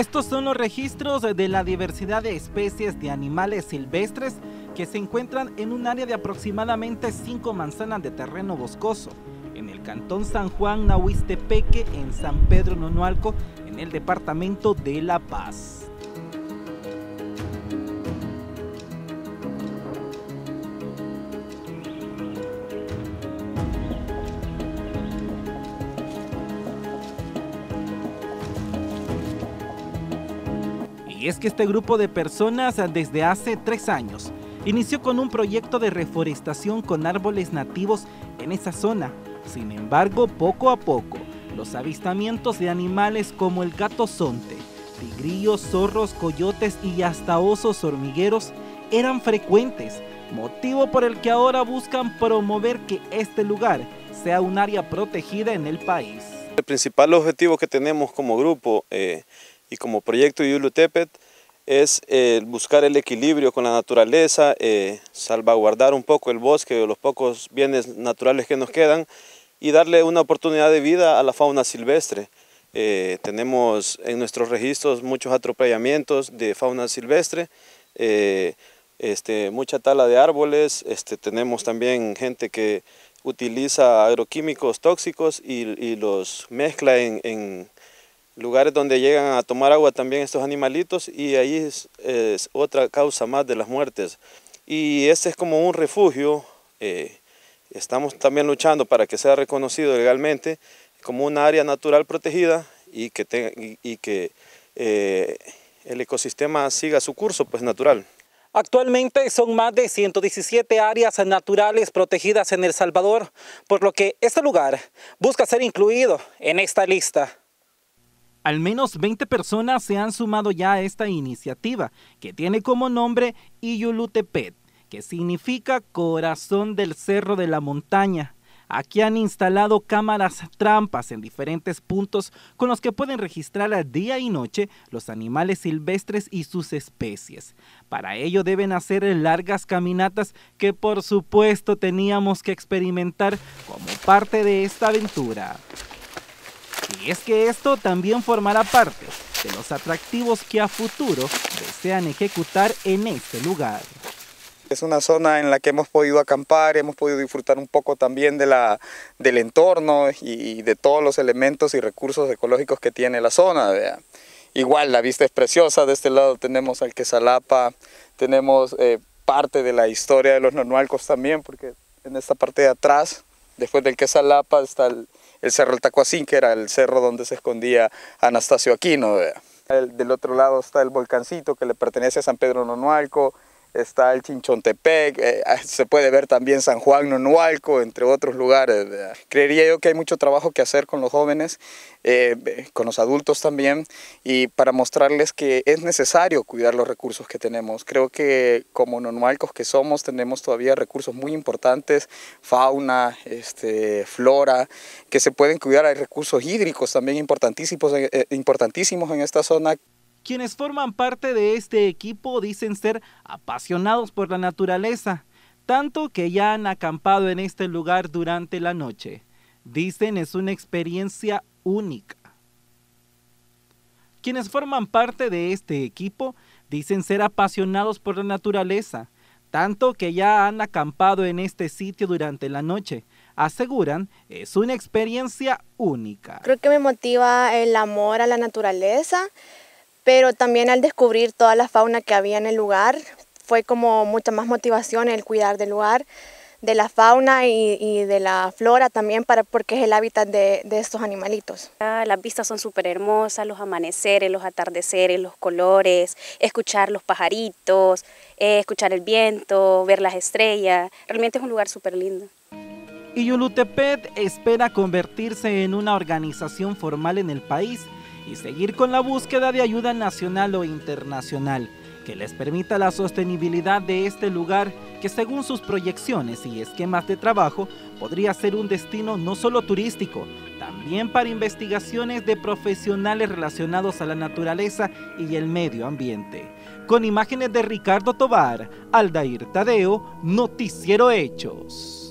Estos son los registros de la diversidad de especies de animales silvestres que se encuentran en un área de aproximadamente 5 manzanas de terreno boscoso, en el cantón San Juan Nahuistepeque, en San Pedro Nonualco, en el departamento de La Paz. Y es que este grupo de personas desde hace tres años inició con un proyecto de reforestación con árboles nativos en esa zona. Sin embargo, poco a poco, los avistamientos de animales como el gato sonte, tigrillos, zorros, coyotes y hasta osos hormigueros eran frecuentes, motivo por el que ahora buscan promover que este lugar sea un área protegida en el país. El principal objetivo que tenemos como grupo eh, y como proyecto Yulutepet es eh, buscar el equilibrio con la naturaleza, eh, salvaguardar un poco el bosque, los pocos bienes naturales que nos quedan y darle una oportunidad de vida a la fauna silvestre. Eh, tenemos en nuestros registros muchos atropellamientos de fauna silvestre, este, mucha tala de árboles, este, tenemos también gente que utiliza agroquímicos tóxicos y, los mezcla en lugares donde llegan a tomar agua también estos animalitos y ahí es, otra causa más de las muertes. Y este es como un refugio, eh, estamos también luchando para que sea reconocido legalmente como una área natural protegida y que, y, que eh, el ecosistema siga su curso pues natural. Actualmente son más de 117 áreas naturales protegidas en El Salvador, por lo que este lugar busca ser incluido en esta lista. Al menos 20 personas se han sumado ya a esta iniciativa, que tiene como nombre Iyulutepet, que significa corazón del cerro de la montaña. Aquí han instalado cámaras trampas en diferentes puntos con los que pueden registrar a día y noche los animales silvestres y sus especies. Para ello deben hacer largas caminatas que por supuesto teníamos que experimentar como parte de esta aventura. Y es que esto también formará parte de los atractivos que a futuro desean ejecutar en este lugar. Es una zona en la que hemos podido acampar, hemos podido disfrutar un poco también de la, del entorno y, de todos los elementos y recursos ecológicos que tiene la zona. Igual la vista es preciosa, de este lado tenemos al Quesalapa, tenemos eh, parte de la historia de los nonualcos también, porque en esta parte de atrás, después del Quesalapa, está el, el cerro El Tacuacín, que era el cerro donde se escondía Anastasio Aquino. del otro lado está el volcancito que le pertenece a San Pedro Nonualco, está el Chinchontepec, eh, ah, se puede ver también San Juan Nonualco, entre otros lugares. Creería yo que hay mucho trabajo que hacer con los jóvenes, eh, con los adultos también, y para mostrarles que es necesario cuidar los recursos que tenemos. Creo que como nonualcos que somos, tenemos todavía recursos muy importantes, fauna, este, flora, que se pueden cuidar. Hay recursos hídricos también importantísimos, eh, importantísimos en esta zona. Quienes forman parte de este equipo dicen ser apasionados por la naturaleza, tanto que ya han acampado en este lugar durante la noche. Dicen es una experiencia única. Quienes forman parte de este equipo dicen ser apasionados por la naturaleza, tanto que ya han acampado en este sitio durante la noche. Aseguran es una experiencia única. Creo que me motiva el amor a la naturaleza pero también al descubrir toda la fauna que había en el lugar, fue como mucha más motivación el cuidar del lugar, de la fauna y, de la flora también, para, porque es el hábitat de, estos animalitos. Ah, las vistas son súper hermosas, los amaneceres, los atardeceres, los colores, escuchar los pajaritos, eh, escuchar el viento, ver las estrellas, realmente es un lugar súper lindo. Y Yulutepet espera convertirse en una organización formal en el país y seguir con la búsqueda de ayuda nacional o internacional que les permita la sostenibilidad de este lugar que según sus proyecciones y esquemas de trabajo podría ser un destino no solo turístico, también para investigaciones de profesionales relacionados a la naturaleza y el medio ambiente. Con imágenes de Ricardo Tobar, Aldair Tadeo, Noticiero Hechos.